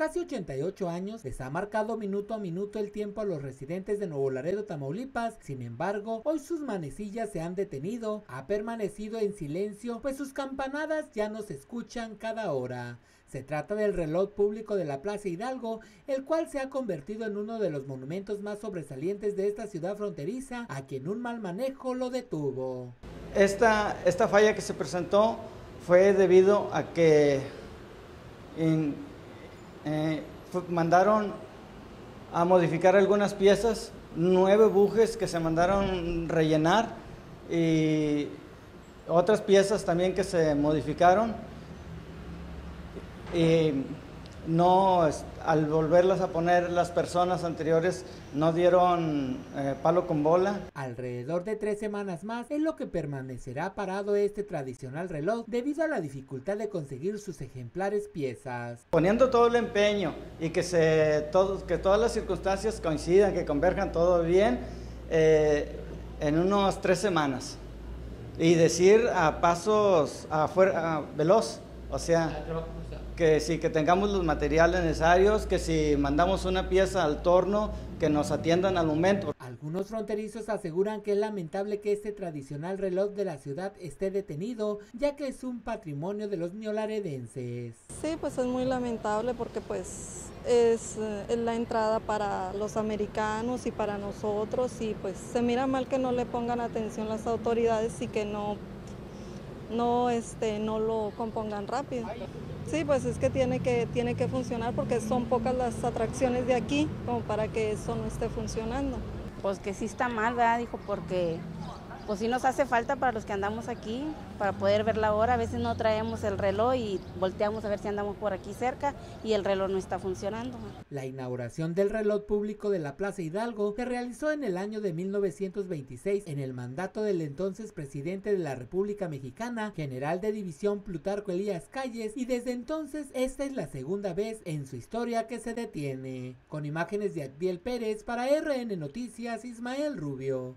casi 88 años les ha marcado minuto a minuto el tiempo a los residentes de Nuevo Laredo, Tamaulipas. Sin embargo, hoy sus manecillas se han detenido, ha permanecido en silencio, pues sus campanadas ya no se escuchan cada hora. Se trata del reloj público de la Plaza Hidalgo, el cual se ha convertido en uno de los monumentos más sobresalientes de esta ciudad fronteriza, a quien un mal manejo lo detuvo. Esta, esta falla que se presentó fue debido a que eh, mandaron a modificar algunas piezas, nueve bujes que se mandaron rellenar y otras piezas también que se modificaron. Y no, al volverlas a poner las personas anteriores no dieron eh, palo con bola. Alrededor de tres semanas más es lo que permanecerá parado este tradicional reloj debido a la dificultad de conseguir sus ejemplares piezas. Poniendo todo el empeño y que, se, todo, que todas las circunstancias coincidan, que converjan todo bien, eh, en unos tres semanas. Y decir a pasos a, veloz, o sea que sí, que tengamos los materiales necesarios, que si mandamos una pieza al torno, que nos atiendan al momento. Algunos fronterizos aseguran que es lamentable que este tradicional reloj de la ciudad esté detenido, ya que es un patrimonio de los neolaredenses. Sí, pues es muy lamentable porque pues es, es, la entrada para los americanos y para nosotros y pues se mira mal que no le pongan atención las autoridades y que no no, este, no lo compongan rápido. Sí, pues es que tiene, que tiene que funcionar porque son pocas las atracciones de aquí como para que eso no esté funcionando. Pues que sí está mal, ¿verdad? Dijo, porque pues sí nos hace falta para los que andamos aquí, para poder ver la hora. A veces no traemos el reloj y volteamos a ver si andamos por aquí cerca y el reloj no está funcionando. La inauguración del reloj público de la Plaza Hidalgo se realizó en el año de 1926 en el mandato del entonces presidente de la República Mexicana, general de división Plutarco Elías Calles, y desde entonces esta es la segunda vez en su historia que se detiene. Con imágenes de Abdiel Pérez para RN Noticias, Ismael Rubio.